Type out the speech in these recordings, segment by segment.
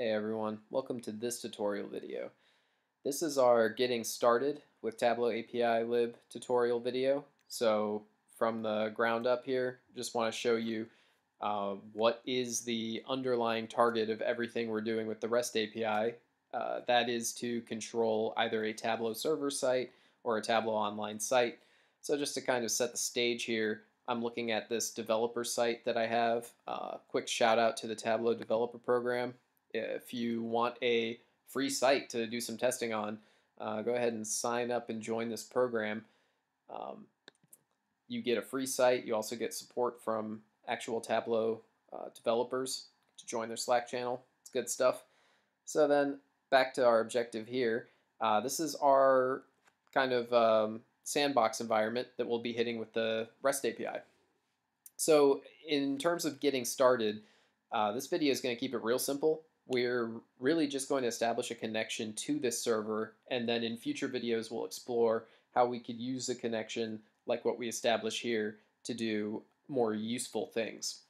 Hey everyone, welcome to this tutorial video. This is our getting started with Tableau API lib tutorial video. So from the ground up here, just want to show you uh, what is the underlying target of everything we're doing with the REST API. Uh, that is to control either a Tableau server site or a Tableau online site. So just to kind of set the stage here, I'm looking at this developer site that I have. Uh, quick shout out to the Tableau developer program. If you want a free site to do some testing on, uh, go ahead and sign up and join this program. Um, you get a free site. You also get support from actual Tableau uh, developers to join their Slack channel. It's good stuff. So then back to our objective here. Uh, this is our kind of um, sandbox environment that we'll be hitting with the REST API. So in terms of getting started, uh, this video is going to keep it real simple we're really just going to establish a connection to this server and then in future videos we'll explore how we could use a connection like what we establish here to do more useful things.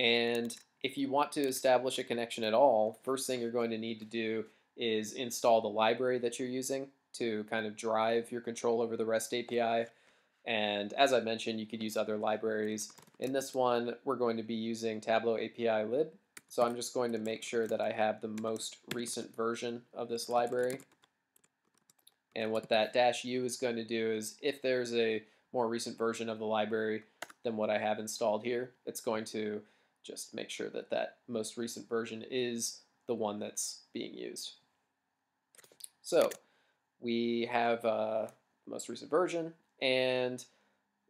And if you want to establish a connection at all, first thing you're going to need to do is install the library that you're using to kind of drive your control over the REST API. And as I mentioned, you could use other libraries. In this one, we're going to be using Tableau API lib so I'm just going to make sure that I have the most recent version of this library. And what that dash u is going to do is if there's a more recent version of the library than what I have installed here, it's going to just make sure that that most recent version is the one that's being used. So we have uh, the most recent version, and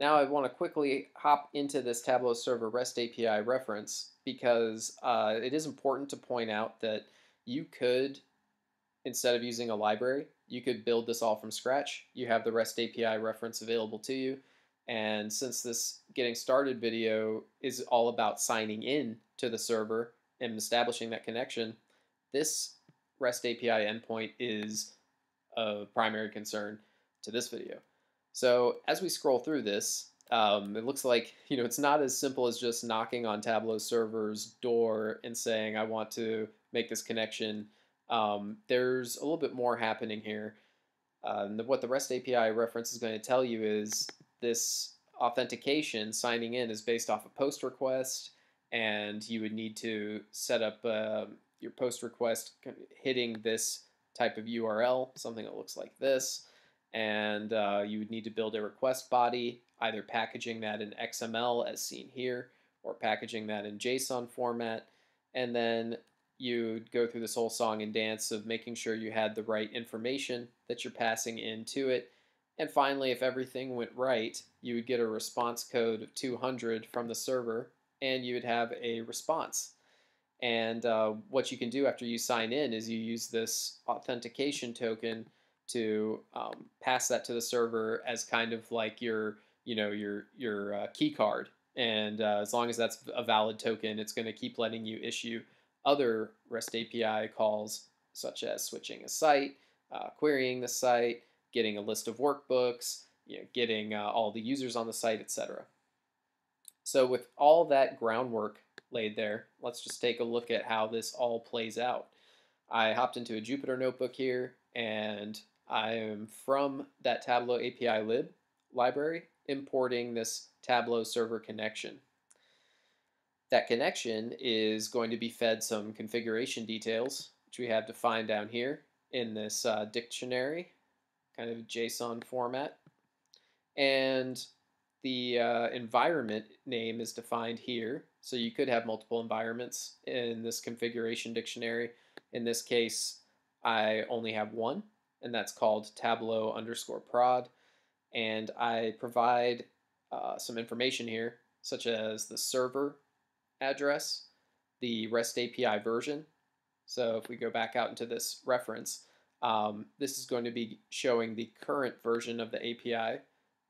now I want to quickly hop into this Tableau Server REST API reference because uh, it is important to point out that you could, instead of using a library, you could build this all from scratch. You have the REST API reference available to you. And since this getting started video is all about signing in to the server and establishing that connection, this REST API endpoint is of primary concern to this video. So as we scroll through this, um, it looks like you know it's not as simple as just knocking on Tableau server's door and saying I want to make this connection. Um, there's a little bit more happening here. Uh, what the REST API reference is going to tell you is this authentication, signing in, is based off a post request, and you would need to set up uh, your post request hitting this type of URL, something that looks like this, and uh, you would need to build a request body either packaging that in XML as seen here or packaging that in JSON format. And then you'd go through this whole song and dance of making sure you had the right information that you're passing into it. And finally, if everything went right, you would get a response code of 200 from the server and you would have a response. And uh, what you can do after you sign in is you use this authentication token to um, pass that to the server as kind of like your you know your your uh, key card, and uh, as long as that's a valid token, it's going to keep letting you issue other REST API calls, such as switching a site, uh, querying the site, getting a list of workbooks, you know, getting uh, all the users on the site, etc. So with all that groundwork laid there, let's just take a look at how this all plays out. I hopped into a Jupyter notebook here, and I am from that Tableau API lib library, importing this Tableau server connection. That connection is going to be fed some configuration details, which we have defined down here in this uh, dictionary, kind of JSON format. And the uh, environment name is defined here. So you could have multiple environments in this configuration dictionary. In this case, I only have one, and that's called Tableau underscore prod and I provide uh, some information here, such as the server address, the REST API version. So if we go back out into this reference, um, this is going to be showing the current version of the API,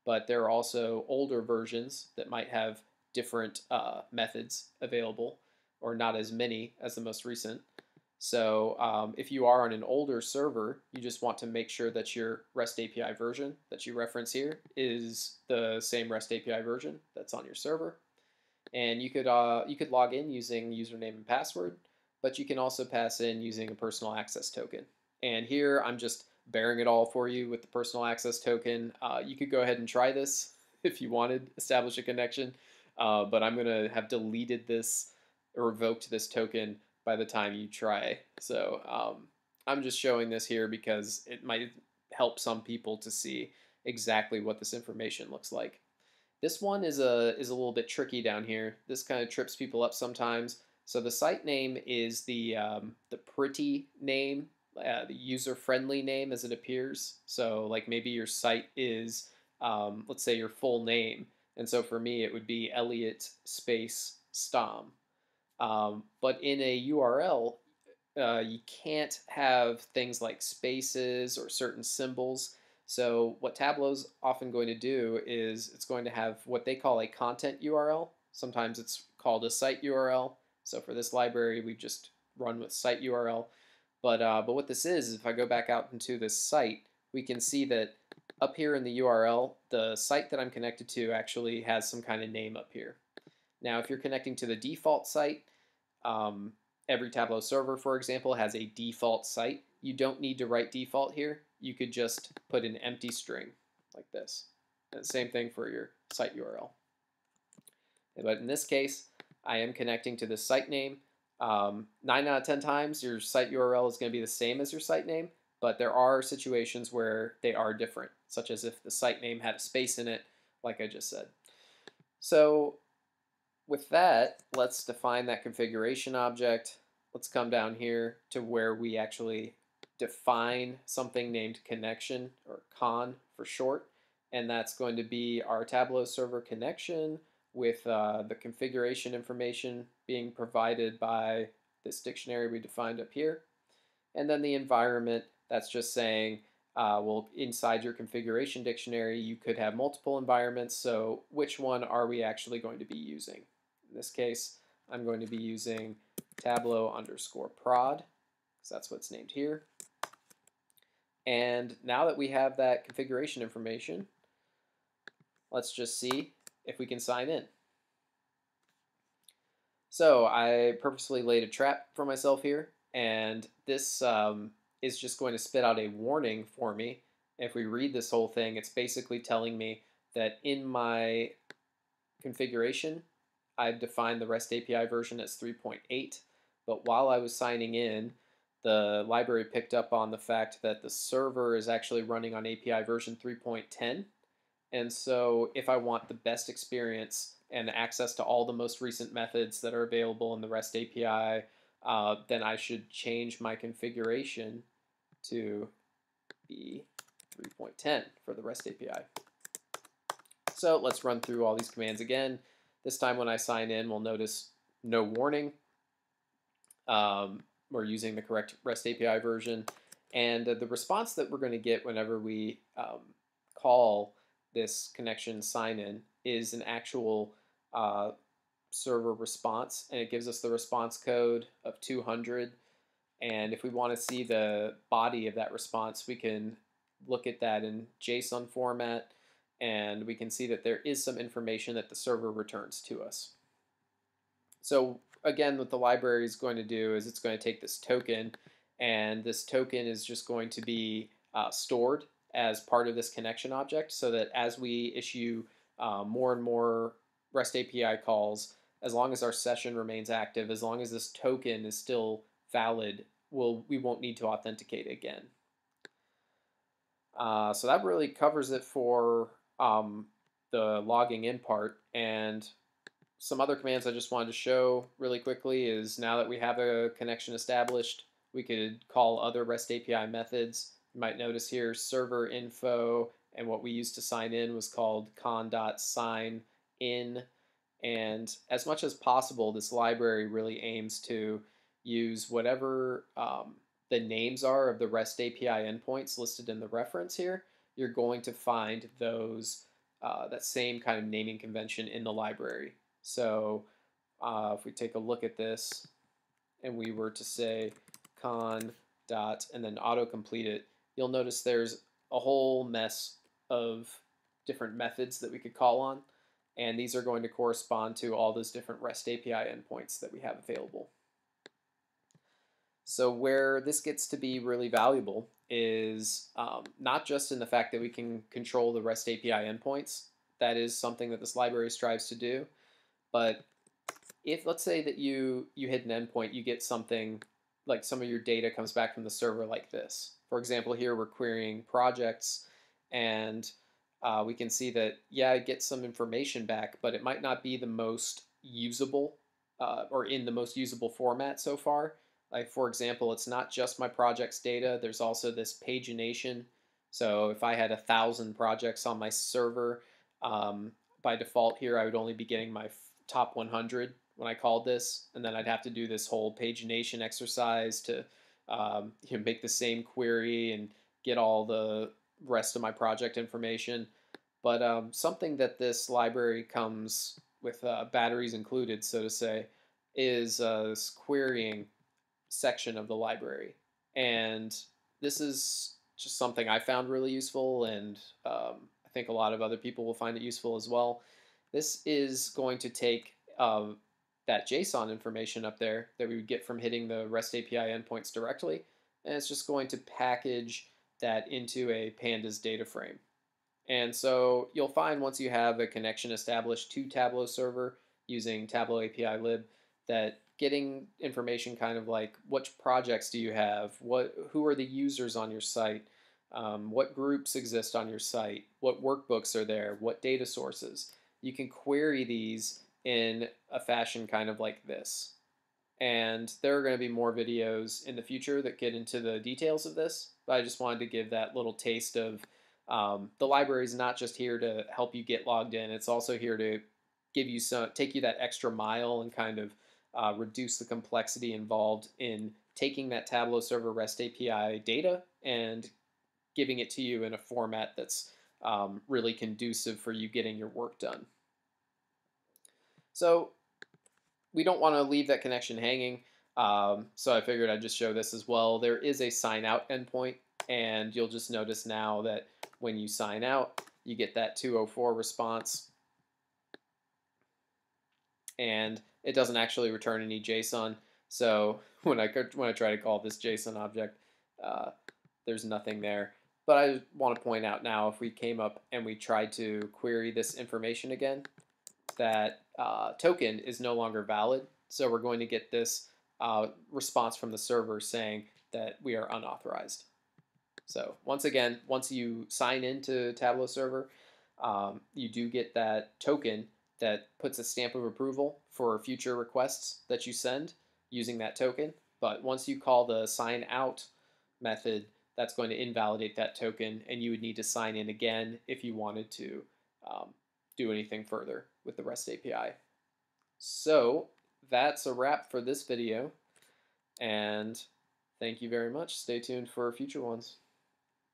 but there are also older versions that might have different uh, methods available or not as many as the most recent. So um, if you are on an older server, you just want to make sure that your REST API version that you reference here is the same REST API version that's on your server. And you could uh, you could log in using username and password, but you can also pass in using a personal access token. And here I'm just bearing it all for you with the personal access token. Uh, you could go ahead and try this if you wanted, establish a connection, uh, but I'm going to have deleted this or revoked this token by the time you try. So um, I'm just showing this here because it might help some people to see exactly what this information looks like. This one is a, is a little bit tricky down here. This kind of trips people up sometimes. So the site name is the, um, the pretty name, uh, the user-friendly name as it appears. So like maybe your site is, um, let's say your full name. And so for me, it would be Elliott space Stam. Um, but in a URL, uh, you can't have things like spaces or certain symbols. So what Tableau's often going to do is it's going to have what they call a content URL. Sometimes it's called a site URL. So for this library, we just run with site URL. But, uh, but what this is is, if I go back out into this site, we can see that up here in the URL, the site that I'm connected to actually has some kind of name up here. Now, if you're connecting to the default site, um, every Tableau server, for example, has a default site. You don't need to write default here. You could just put an empty string like this. And same thing for your site URL. But in this case, I am connecting to the site name. Um, 9 out of 10 times, your site URL is going to be the same as your site name, but there are situations where they are different, such as if the site name had a space in it, like I just said. So with that, let's define that configuration object. Let's come down here to where we actually define something named connection, or con for short, and that's going to be our Tableau server connection with uh, the configuration information being provided by this dictionary we defined up here. And then the environment, that's just saying, uh, well, inside your configuration dictionary, you could have multiple environments, so which one are we actually going to be using? In this case, I'm going to be using tableau underscore prod, because that's what's named here. And now that we have that configuration information, let's just see if we can sign in. So I purposely laid a trap for myself here, and this um, is just going to spit out a warning for me. If we read this whole thing, it's basically telling me that in my configuration, I've defined the REST API version as 3.8, but while I was signing in, the library picked up on the fact that the server is actually running on API version 3.10. And so if I want the best experience and access to all the most recent methods that are available in the REST API, uh, then I should change my configuration to be 3.10 for the REST API. So let's run through all these commands again. This time when I sign in, we'll notice no warning. Um, we're using the correct REST API version. And uh, the response that we're going to get whenever we um, call this connection sign in is an actual uh, server response. And it gives us the response code of 200. And if we want to see the body of that response, we can look at that in JSON format and we can see that there is some information that the server returns to us. So again, what the library is going to do is it's going to take this token, and this token is just going to be uh, stored as part of this connection object so that as we issue uh, more and more REST API calls, as long as our session remains active, as long as this token is still valid, we'll, we won't need to authenticate again. Uh, so that really covers it for um, the logging in part. And some other commands I just wanted to show really quickly is now that we have a connection established, we could call other REST API methods. You might notice here server info, and what we used to sign in was called con.sign in. And as much as possible, this library really aims to use whatever um, the names are of the REST API endpoints listed in the reference here you're going to find those uh, that same kind of naming convention in the library. So uh, if we take a look at this and we were to say con dot and then autocomplete it, you'll notice there's a whole mess of different methods that we could call on. And these are going to correspond to all those different REST API endpoints that we have available. So where this gets to be really valuable is um, not just in the fact that we can control the REST API endpoints. That is something that this library strives to do. But if let's say that you you hit an endpoint, you get something like some of your data comes back from the server like this. For example, here we're querying projects and uh, we can see that, yeah, I get some information back, but it might not be the most usable uh, or in the most usable format so far. Like for example, it's not just my project's data. There's also this pagination. So if I had a thousand projects on my server, um, by default here, I would only be getting my top 100 when I called this, and then I'd have to do this whole pagination exercise to um, you know, make the same query and get all the rest of my project information. But um, something that this library comes with uh, batteries included, so to say, is uh, this querying section of the library. And this is just something I found really useful, and um, I think a lot of other people will find it useful as well. This is going to take uh, that JSON information up there that we would get from hitting the REST API endpoints directly, and it's just going to package that into a pandas data frame. And so you'll find once you have a connection established to Tableau server using Tableau API lib that getting information kind of like which projects do you have, what who are the users on your site, um, what groups exist on your site, what workbooks are there, what data sources. You can query these in a fashion kind of like this. And there are going to be more videos in the future that get into the details of this, but I just wanted to give that little taste of um, the library is not just here to help you get logged in, it's also here to give you some, take you that extra mile and kind of uh, reduce the complexity involved in taking that Tableau Server REST API data and giving it to you in a format that's um, really conducive for you getting your work done. So we don't want to leave that connection hanging. Um, so I figured I'd just show this as well. There is a sign out endpoint, and you'll just notice now that when you sign out, you get that 204 response. And it doesn't actually return any JSON. So when I when I try to call this JSON object, uh, there's nothing there. But I want to point out now, if we came up and we tried to query this information again, that uh, token is no longer valid. So we're going to get this uh, response from the server saying that we are unauthorized. So once again, once you sign into Tableau Server, um, you do get that token that puts a stamp of approval for future requests that you send using that token. But once you call the sign out method, that's going to invalidate that token, and you would need to sign in again if you wanted to um, do anything further with the REST API. So that's a wrap for this video, and thank you very much. Stay tuned for future ones.